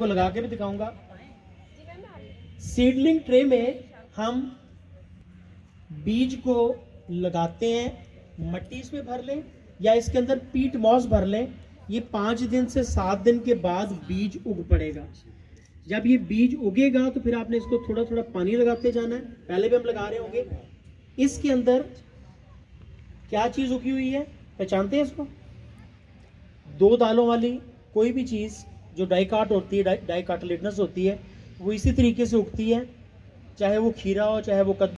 आपको लगा के भी दिखाऊँगा। सीडलिंग ट्रे में हम बीज को लगाते हैं, मट्टी इसमें भर लें या इसके अंदर पीट मॉस भर लें, ये पाँच दिन से सात दिन के बाद बीज उग पड़ेगा। जब ये बीज उगेगा तो फिर आपने इसको थोड़ा थोड़ा पानी लगाते जाना है। पहले भी हम लगा रहे होंगे। इसके अंदर क्या चीज़ उगी हुई है? पहचानते हैं इसको? दो दालों वाली कोई भी चीज़ जो डाइकाट होती है डाइकाटलेटनस होती है, वो इसी तरीके से उगती है, चाहे वो खीरा हो, चाहे वो कद्दू